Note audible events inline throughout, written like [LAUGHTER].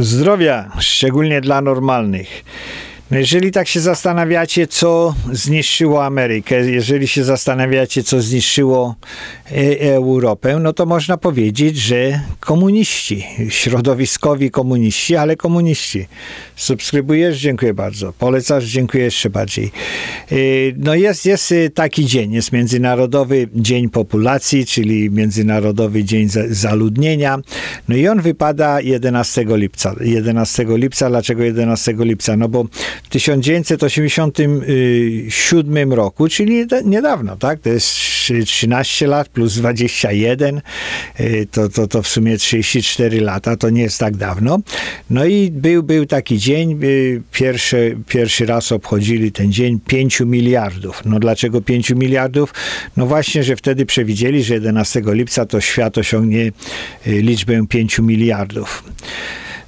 Zdrowia, szczególnie dla normalnych. Jeżeli tak się zastanawiacie, co zniszczyło Amerykę, jeżeli się zastanawiacie, co zniszczyło e, Europę, no to można powiedzieć, że komuniści, środowiskowi komuniści, ale komuniści. Subskrybujesz? Dziękuję bardzo. Polecasz? Dziękuję jeszcze bardziej. E, no jest, jest taki dzień, jest Międzynarodowy Dzień Populacji, czyli Międzynarodowy Dzień Zaludnienia. No i on wypada 11 lipca. 11 lipca, dlaczego 11 lipca? No bo w 1987 roku, czyli niedawno, tak? To jest 13 lat plus 21, y, to, to, to w sumie 34 lata, to nie jest tak dawno. No i był, był taki dzień, y, pierwszy, pierwszy raz obchodzili ten dzień 5 miliardów. No dlaczego 5 miliardów? No właśnie, że wtedy przewidzieli, że 11 lipca to świat osiągnie y, liczbę 5 miliardów.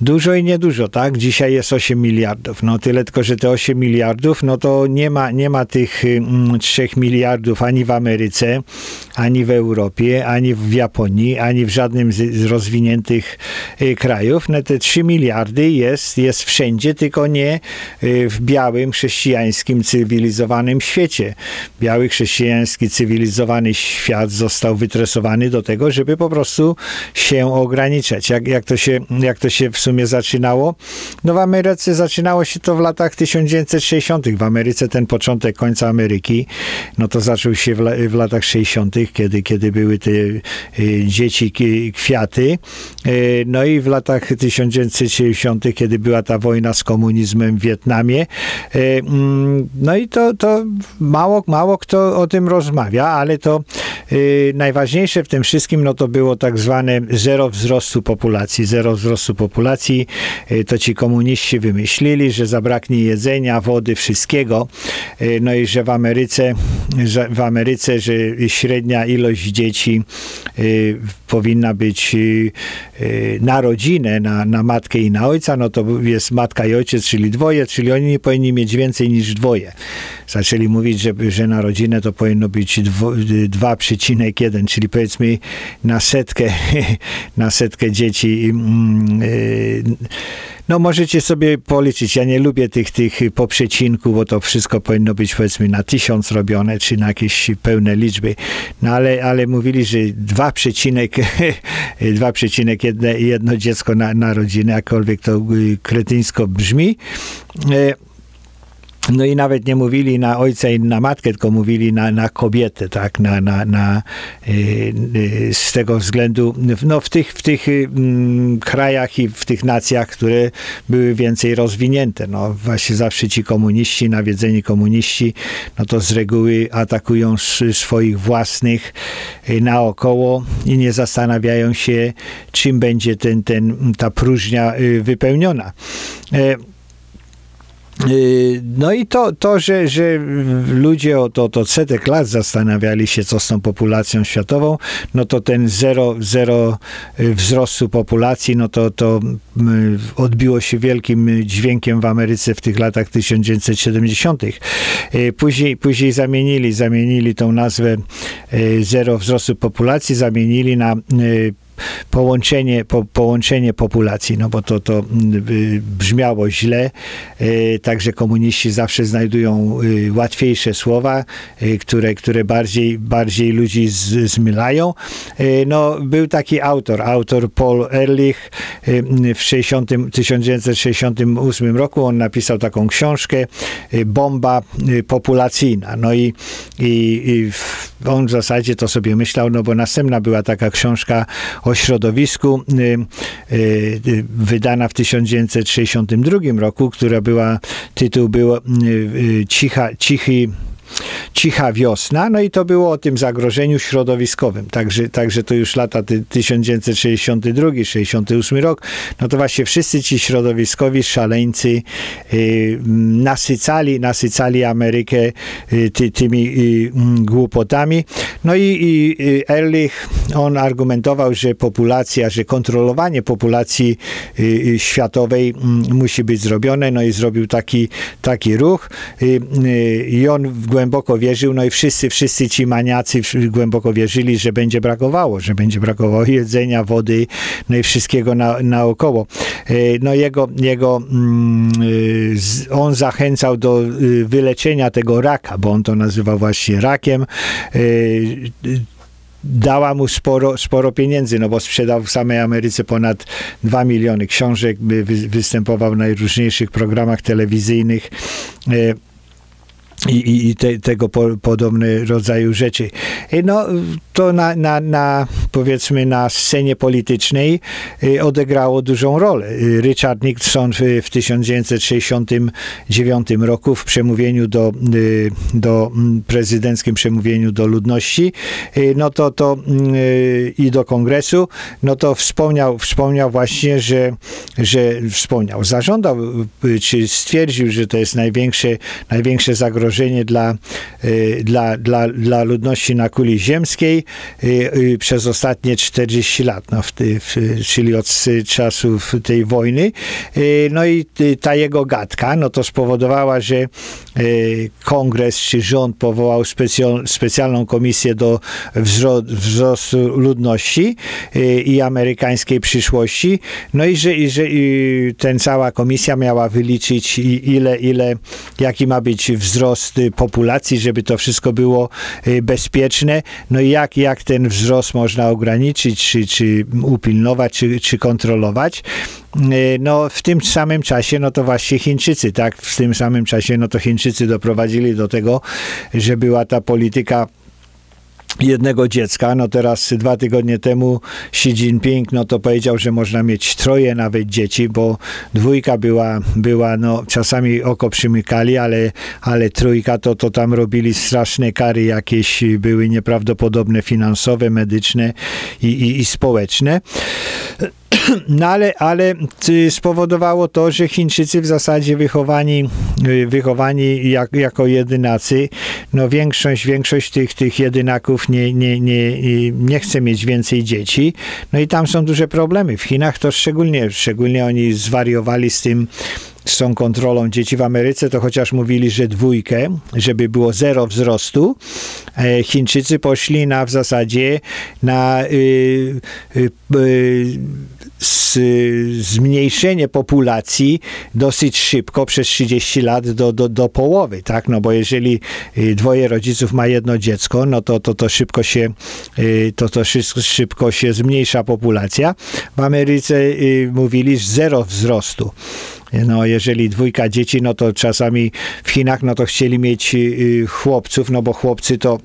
Dużo i niedużo, tak? Dzisiaj jest 8 miliardów. No tyle tylko, że te 8 miliardów, no to nie ma, nie ma tych mm, 3 miliardów ani w Ameryce, ani w Europie, ani w Japonii, ani w żadnym z, z rozwiniętych y, krajów. No te 3 miliardy jest, jest wszędzie, tylko nie y, w białym, chrześcijańskim, cywilizowanym świecie. Biały, chrześcijański, cywilizowany świat został wytresowany do tego, żeby po prostu się ograniczać. Jak, jak, to, się, jak to się w sumie zaczynało? No w Ameryce zaczynało się to w latach 1960. W Ameryce ten początek końca Ameryki, no to zaczął się w, w latach 60., kiedy, kiedy były te y, dzieci kwiaty. Y, no i w latach 1960., kiedy była ta wojna z komunizmem w Wietnamie. Y, mm, no i to, to mało, mało kto o tym rozmawia, ale to y, najważniejsze w tym wszystkim, no to było tak zwane zero wzrostu populacji. Zero wzrostu populacji Y, to ci komuniści wymyślili, że zabraknie jedzenia, wody, wszystkiego. Y, no i że w Ameryce, że w Ameryce, że średnia ilość dzieci y, powinna być na rodzinę, na, na matkę i na ojca, no to jest matka i ojciec, czyli dwoje, czyli oni nie powinni mieć więcej niż dwoje. Zaczęli mówić, że, że na rodzinę to powinno być 2,1, czyli powiedzmy na setkę, [LAUGHS] na setkę dzieci no możecie sobie policzyć. Ja nie lubię tych, tych po przecinku, bo to wszystko powinno być powiedzmy na tysiąc robione, czy na jakieś pełne liczby. No ale, ale mówili, że dwa przecinek, [LAUGHS] dwa przecinek jedno, jedno dziecko na, na rodzinę, jakkolwiek to y, kretyńsko brzmi. No i nawet nie mówili na ojca i na matkę, tylko mówili na, na kobietę, tak, na, na, na y, y, z tego względu, no w tych, w tych y, krajach i w tych nacjach, które były więcej rozwinięte, no właśnie zawsze ci komuniści, nawiedzeni komuniści, no to z reguły atakują swoich własnych naokoło i nie zastanawiają się, czym będzie ten, ten, ta próżnia wypełniona. E, no i to, to że, że ludzie o to, to setek lat zastanawiali się, co z tą populacją światową, no to ten zero, zero y, wzrostu populacji, no to, to y, odbiło się wielkim dźwiękiem w Ameryce w tych latach 1970. Później, później zamienili, zamienili tą nazwę zero wzrostu populacji, zamienili na połączenie, po, połączenie populacji, no bo to, to mm, brzmiało źle, e, także komuniści zawsze znajdują y, łatwiejsze słowa, y, które, które bardziej, bardziej ludzi z, zmylają. No, był taki autor, autor Paul Ehrlich y, w 60, 1968 roku, on napisał taką książkę Bomba populacyjna. No i, i, i on w zasadzie to sobie myślał, no bo następna była taka książka o środowisku, y, y, wydana w 1962 roku, która była, tytuł był y, Cicha, Cichy cicha wiosna, no i to było o tym zagrożeniu środowiskowym. Także, także to już lata 1962, 68 rok, no to właśnie wszyscy ci środowiskowi szaleńcy y, nasycali, nasycali Amerykę y, ty, tymi y, głupotami. No i, i y, Ehrlich, on argumentował, że populacja, że kontrolowanie populacji y, y, światowej musi być zrobione, no i zrobił taki, taki ruch i on w głęboko wierzył, no i wszyscy, wszyscy ci maniacy głęboko wierzyli, że będzie brakowało, że będzie brakowało jedzenia, wody, no i wszystkiego na, naokoło. No jego, jego mm, on zachęcał do wyleczenia tego raka, bo on to nazywał właśnie rakiem dała mu sporo, sporo pieniędzy, no bo sprzedał w samej Ameryce ponad 2 miliony książek, występował w najróżniejszych programach telewizyjnych. I, i te, tego po, podobne rodzaju rzeczy. No, to na, na, na, powiedzmy na scenie politycznej y, odegrało dużą rolę. Y, Richard Nixon w, w 1969 roku w przemówieniu do, y, do mm, prezydenckim przemówieniu do ludności, no to, to i do kongresu, no to wspomniał, wspomniał właśnie, że, że wspomniał, zażądał, czy stwierdził, że to jest największe, największe zagrożenie zagrożenie dla, y, dla, dla, dla ludności na kuli ziemskiej y, y, przez ostatnie 40 lat, no, w, w, czyli od czasów tej wojny. No i ta jego gadka, no to spowodowała, że kongres czy rząd powołał specjal, specjalną komisję do wzrostu ludności i amerykańskiej przyszłości. No i że, i że i ten cała komisja miała wyliczyć ile, ile, jaki ma być wzrost wzrost populacji, żeby to wszystko było y, bezpieczne. No i jak, jak ten wzrost można ograniczyć, czy, czy upilnować, czy, czy kontrolować? Y, no w tym samym czasie, no to właśnie Chińczycy, tak? W tym samym czasie, no to Chińczycy doprowadzili do tego, że była ta polityka jednego dziecka. No teraz dwa tygodnie temu Xi Jinping no to powiedział, że można mieć troje nawet dzieci, bo dwójka była, była no czasami oko przymykali, ale, ale trójka to, to tam robili straszne kary jakieś, były nieprawdopodobne finansowe, medyczne i, i, i społeczne. No ale, ale spowodowało to, że Chińczycy w zasadzie wychowani, y, wychowani jak, jako jedynacy, no większość, większość tych, tych jedynaków nie, nie, nie, nie chce mieć więcej dzieci. No i tam są duże problemy. W Chinach to szczególnie, szczególnie oni zwariowali z tym z tą kontrolą dzieci w Ameryce, to chociaż mówili, że dwójkę, żeby było zero wzrostu, e, Chińczycy poszli na w zasadzie na y, y, y, zmniejszenie populacji dosyć szybko, przez 30 lat do, do, do połowy, tak? No bo jeżeli y, dwoje rodziców ma jedno dziecko, no to to, to szybko się y, to, to szybko się zmniejsza populacja. W Ameryce y, mówili zero wzrostu. No, jeżeli dwójka dzieci, no to czasami w Chinach, no to chcieli mieć chłopców, no bo chłopcy to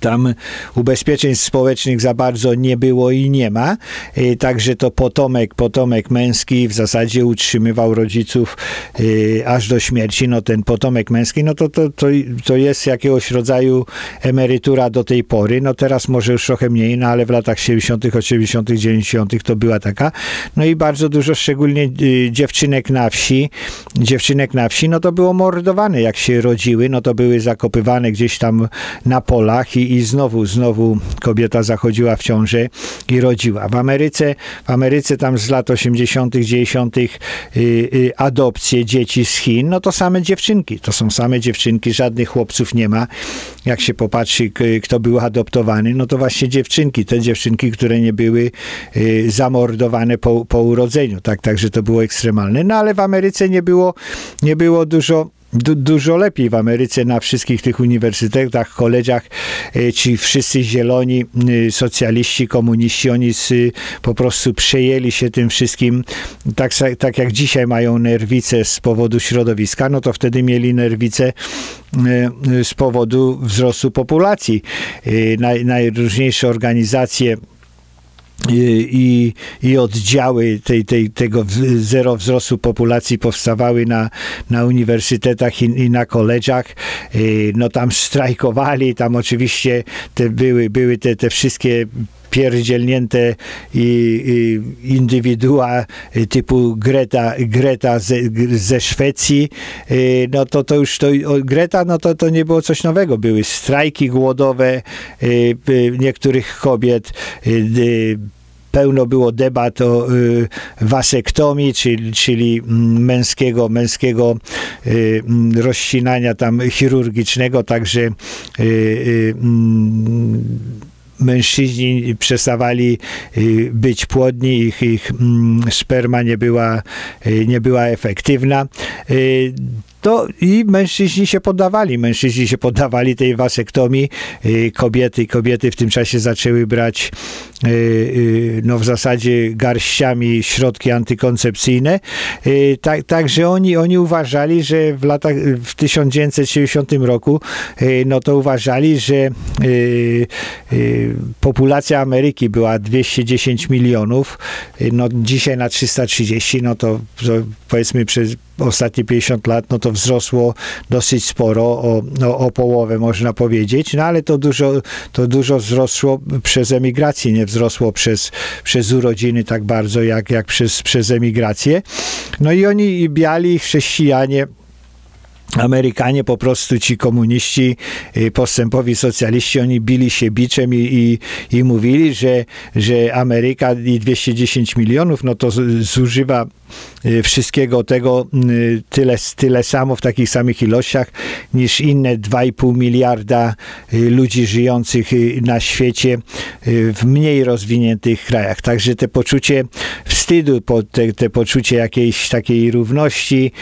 tam ubezpieczeń społecznych za bardzo nie było i nie ma, y, także to potomek, potomek męski w zasadzie utrzymywał rodziców y, aż do śmierci. No ten potomek męski, no to, to, to, to jest jakiegoś rodzaju emerytura do tej pory. No teraz może już trochę mniej, no ale w latach 70., 80., 90. to była taka. No i bardzo dużo, szczególnie y, dziewczynek na wsi, dziewczynek na wsi, no to było mordowane, jak się rodziły, no to były zakopywane gdzieś tam na polach i, i znowu, znowu kobieta zachodziła w ciążę i rodziła. W Ameryce, w Ameryce tam z lat 80., 90. Y, y, adopcje dzieci z Chin, no to same dziewczynki. To są same dziewczynki, żadnych chłopców nie ma. Jak się popatrzy, kto był adoptowany, no to właśnie dziewczynki. Te dziewczynki, które nie były y, zamordowane po, po urodzeniu. Tak, także to było ekstremalne. No ale w Ameryce nie było, nie było dużo du dużo lepiej w Ameryce na wszystkich tych uniwersytetach, kolegach, e, ci wszyscy zieloni, e, socjaliści, komuniści, oni po prostu przejęli się tym wszystkim, tak, tak jak dzisiaj mają nerwice z powodu środowiska, no to wtedy mieli nerwice e, z powodu wzrostu populacji. Naj, najróżniejsze organizacje i, i oddziały tej, tej, tego zero wzrostu populacji powstawały na, na uniwersytetach i, i na koleżach. No tam strajkowali, tam oczywiście te były, były te, te wszystkie pierdzielnięte i, i indywidua typu Greta, Greta ze, ze Szwecji, y, no to, to już to, Greta, no to, to nie było coś nowego. Były strajki głodowe y, niektórych kobiet, y, pełno było debat o wasektomii, czyli, czyli mm, męskiego, męskiego mm, rozcinania tam chirurgicznego, także mm, mężczyźni przestawali być płodni, ich, ich sperma nie była, nie była efektywna to i mężczyźni się poddawali. Mężczyźni się poddawali tej wasektomii. Y, kobiety, kobiety w tym czasie zaczęły brać y, y, no w zasadzie garściami środki antykoncepcyjne. Tak, także oni, oni uważali, że w latach, w 1960 roku, no to uważali, że populacja Ameryki była 210 milionów, no dzisiaj na 330, no to, powiedzmy przez ostatnie 50 lat, no to wzrosło dosyć sporo, o, no, o połowę można powiedzieć, no ale to dużo, to dużo wzrosło przez emigrację, nie wzrosło przez, przez urodziny tak bardzo, jak, jak przez, przez emigrację. No i oni, biali chrześcijanie, Amerykanie, po prostu ci komuniści, y, postępowi socjaliści, oni bili się biczem i, i, i mówili, że, że Ameryka i 210 milionów, no to zużywa wszystkiego tego y, tyle, tyle samo w takich samych ilościach niż inne 2,5 miliarda y, ludzi żyjących na świecie w mniej rozwiniętych krajach. Także te poczucie wstydu, te, te poczucie jakiejś takiej równości,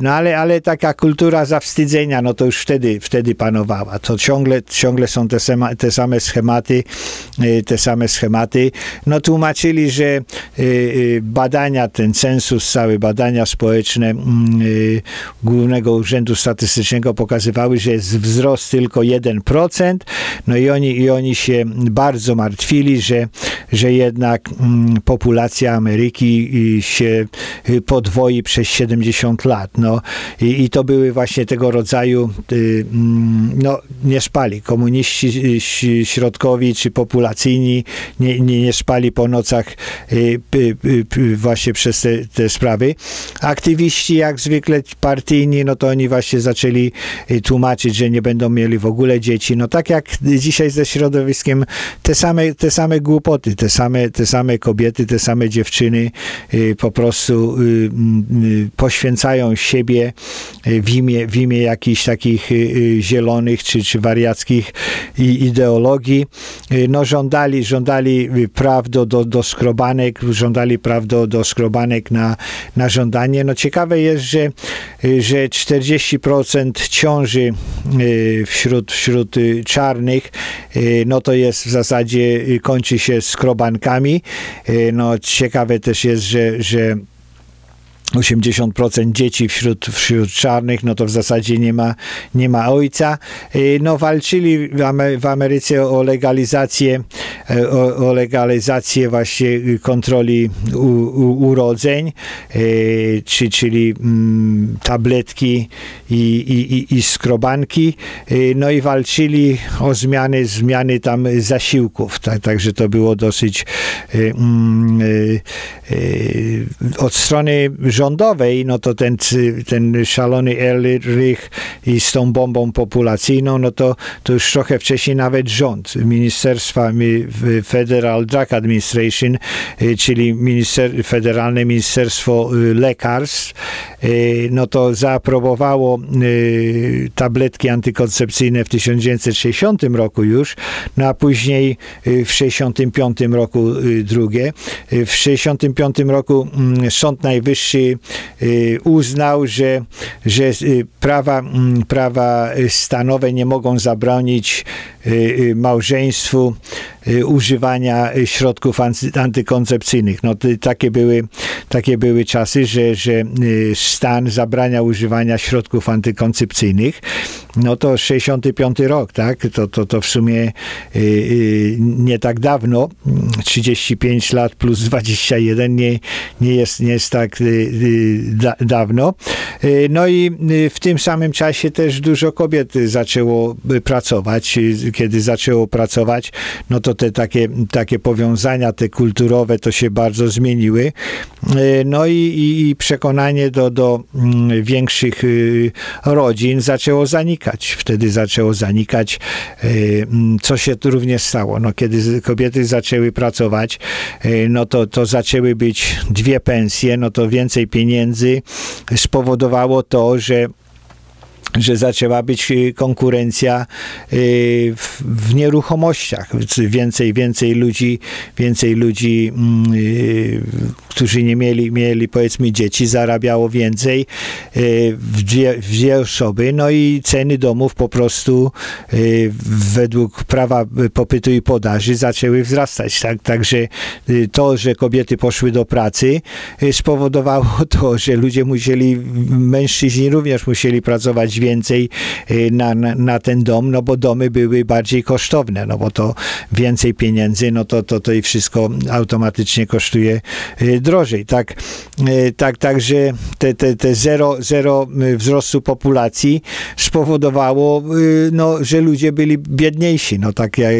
no ale, ale taka kultura zawstydzenia, no to już wtedy, wtedy panowała. To ciągle, ciągle są te, sema, te same schematy, te same schematy. No tłumaczyli, że badania, ten census, całe badania społeczne mm, y, Głównego Urzędu Statystycznego pokazywały, że jest wzrost tylko 1%, no i oni, i oni się bardzo martwili, że, że jednak mm, populacja Ameryki y, się y, podwoi przez 70 lat. No, i, i to były właśnie tego rodzaju, mm, no nie spali. Komuniści środkowi czy populacyjni nie, nie, nie spali po nocach właśnie przez te, te sprawy. Aktywiści, jak zwykle partyjni, no to oni właśnie zaczęli y, tłumaczyć, że nie będą mieli w ogóle dzieci. No tak jak dzisiaj ze środowiskiem, te same, te same głupoty, te same, te same kobiety, te same dziewczyny y, po prostu y, poświęcają siebie w imię, w imię jakichś takich zielonych czy, czy wariackich ideologii. No żądali, żądali praw do, do, do skrobanek, żądali praw do, do skrobanek na, na żądanie. No ciekawe jest, że, że 40% ciąży y, wśród, wśród y, czarnych, y, no to jest w zasadzie, kończy się skrobankami. No ciekawe też jest, że, że 80% dzieci wśród, wśród czarnych, no to w zasadzie nie ma, nie ma ojca. Y, no walczyli w, Ameryce o legalizację, e, o, o legalizację właśnie kontroli u, u, urodzeń, y, czy, czyli mm, tabletki i, i, i, skrobanki. Y, no i walczyli o zmiany, zmiany tam zasiłków. Tak, także to było dosyć mm, od strony rządowej, no to ten, ten szalony Elrich i z tą bombą populacyjną, no to, to już trochę wcześniej nawet rząd, Ministerstwa Federal Drug Administration, y, czyli minister, Federalne Ministerstwo y, Lekarstw, y, no to zaaprobowało tabletki antykoncepcyjne w 1960 roku już, no a później w 65 roku drugie. W 65 roku mm, Sąd Najwyższy uznał, że, że y, prawa, mm, prawa stanowe nie mogą zabronić y, małżeństwu używania środków antykoncepcyjnych. No, takie, były, takie były czasy, że, że stan zabrania używania środków antykoncepcyjnych. No to 65 rok, tak? To, to, to w sumie nie tak dawno, 35 lat plus 21 nie, nie, jest, nie jest tak da, dawno. Y, no i y, w tym samym czasie też dużo kobiet zaczęło pracować. Kiedy zaczęło pracować, no to te takie, takie powiązania, te kulturowe, to się bardzo zmieniły. No i, i, i przekonanie do, do mm, większych y, rodzin zaczęło zanikać. Wtedy zaczęło zanikać, y, mm, co się tu również stało. No, kiedy kobiety zaczęły pracować, y, no to, to zaczęły być dwie pensje, no to więcej pieniędzy spowodowało to, że że zaczęła być y, konkurencja y, w, nieruchomościach. Więcej, więcej ludzi, więcej ludzi, mm, y, którzy nie mieli, mieli powiedzmy dzieci, zarabiało więcej w dwie, w dwie osoby, no i ceny domów po prostu według prawa popytu i podaży zaczęły wzrastać. Tak? Także to, że kobiety poszły do pracy spowodowało [LAUGHS] to, że ludzie musieli, mężczyźni również musieli pracować więcej y, na, na, na, ten dom, no bo domy były bardziej kosztowne, no bo to więcej pieniędzy, no to, to, to i wszystko automatycznie kosztuje y, drożej. Tak, y, tak, także te, te, te zero, zero wzrostu populacji spowodowało, no, że ludzie byli biedniejsi. No tak jak,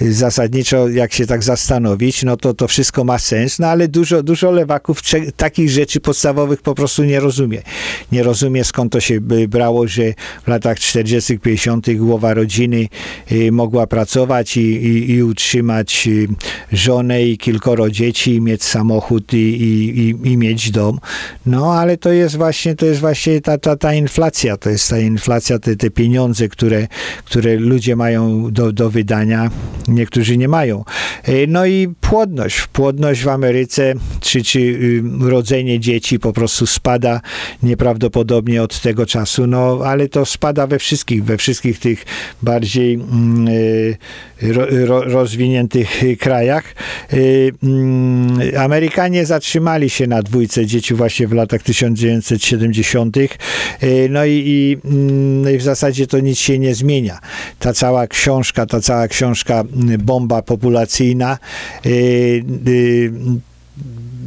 zasadniczo, jak się tak zastanowić, no to to wszystko ma sens, no ale dużo, dużo lewaków takich rzeczy podstawowych po prostu nie rozumie. Nie rozumie skąd to się brało, że w latach 40., 50. głowa rodziny y, mogła pracować i, i, i utrzymać y, żonę i kilkoro dzieci, i mieć samochód i, i, mieć dom. No ale to jest właśnie, to jest właśnie ta, ta, ta inflacja, to jest ta inflacja, te, te pieniądze, które, które ludzie mają do, do wydania, niektórzy nie mają. Y, no i płodność, płodność w Ameryce, czy, czy rodzenie dzieci po prostu spada nieprawdopodobnie od tego czasu, no ale to spada we wszystkich, we wszystkich tych bardziej mm, y, ro, rozwiniętych krajach. Y, mm, Amerykanie zatrzymali się na dwójce dzieci właśnie w latach 1970. Y, no i, mm, i w zasadzie to nic się nie zmienia. Ta cała książka, ta cała książka bomba populacyjna.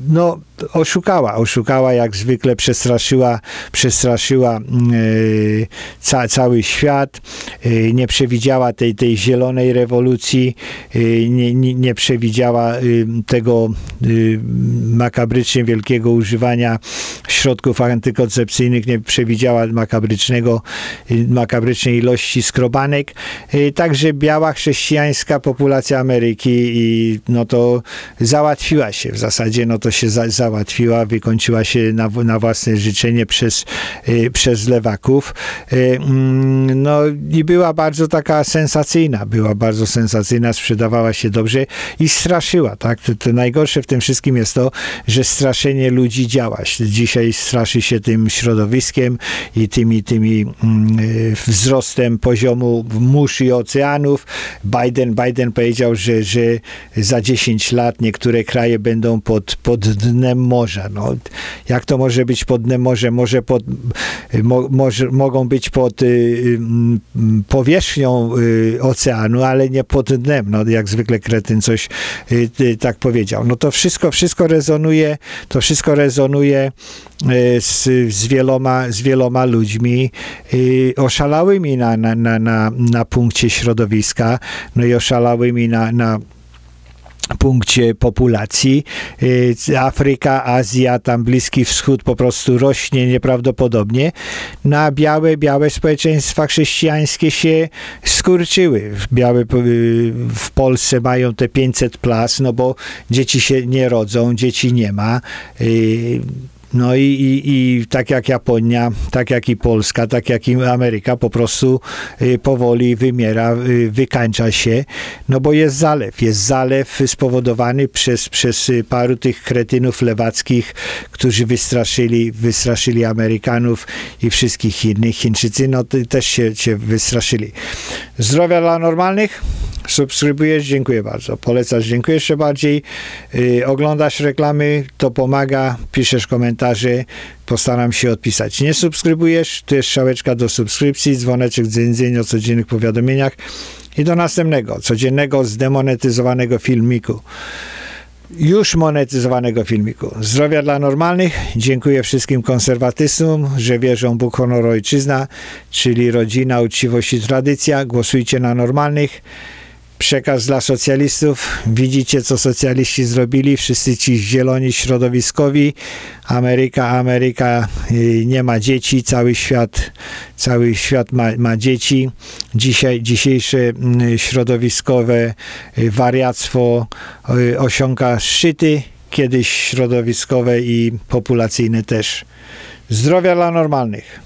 No, oszukała, oszukała jak zwykle, przestraszyła, przestraszyła yy, ca, cały świat, yy, nie przewidziała tej, tej zielonej rewolucji, yy, nie, nie, przewidziała tego makabrycznie wielkiego używania środków antykoncepcyjnych, nie przewidziała makabrycznego, makabrycznej ilości skrobanek, także biała chrześcijańska populacja Ameryki i no to załatwiła się w zasadzie, no to się za, załatwiła, wykończyła się na, na własne życzenie przez, y, przez lewaków. Y, mm, no i była bardzo taka sensacyjna, była bardzo sensacyjna, sprzedawała się dobrze i straszyła, tak? To, to najgorsze w tym wszystkim jest to, że straszenie ludzi działa. Dzisiaj straszy się tym środowiskiem i tymi, tymi mm, y, wzrostem poziomu mórz i oceanów. Biden, Biden powiedział, że, że za 10 lat niektóre kraje będą pod, pod dnem morza. No, jak to może być pod dnem morza? Może, pod, mo, może mogą być pod y, y, powierzchnią y, oceanu, ale nie pod dnem. No, jak zwykle kretyn coś y, y, tak powiedział. No to wszystko, wszystko rezonuje, to wszystko rezonuje y, z, z, wieloma, z wieloma ludźmi oszalałymi na, na, na, na, na punkcie środowiska, no i oszalałymi na, na punkcie populacji. Y, Afryka, Azja, tam Bliski Wschód po prostu rośnie nieprawdopodobnie. Na białe, białe społeczeństwa chrześcijańskie się skurczyły. Białe y, w Polsce mają te 500 plus, no bo dzieci się nie rodzą, dzieci nie ma. Y, no i, i, i tak jak Japonia, tak jak i Polska, tak jak i Ameryka po prostu y, powoli wymiera, y, wykańcza się, no bo jest zalew. Jest zalew spowodowany przez, przez paru tych kretynów lewackich, którzy wystraszyli, wystraszyli Amerykanów i wszystkich innych. Chińczycy no też się, się wystraszyli. Zdrowia dla normalnych? subskrybujesz, dziękuję bardzo. Polecasz, dziękuję jeszcze bardziej. Yy, oglądasz reklamy, to pomaga. Piszesz komentarze, postaram się odpisać. Nie subskrybujesz, to jest szałeczka do subskrypcji, dzwoneczek dzyń, o codziennych powiadomieniach i do następnego, codziennego zdemonetyzowanego filmiku już monetyzowanego filmiku. Zdrowia dla normalnych. Dziękuję wszystkim konserwatystom, że wierzą Bóg, honor, ojczyzna, czyli rodzina, uczciwość i tradycja. Głosujcie na normalnych przekaz dla socjalistów. Widzicie, co socjaliści zrobili. Wszyscy ci zieloni środowiskowi. Ameryka, Ameryka nie ma dzieci. Cały świat, cały świat ma, ma dzieci. Dzisiaj, dzisiejsze mm, środowiskowe y, wariactwo y, osiąga szczyty. Kiedyś środowiskowe i populacyjne też. Zdrowia dla normalnych.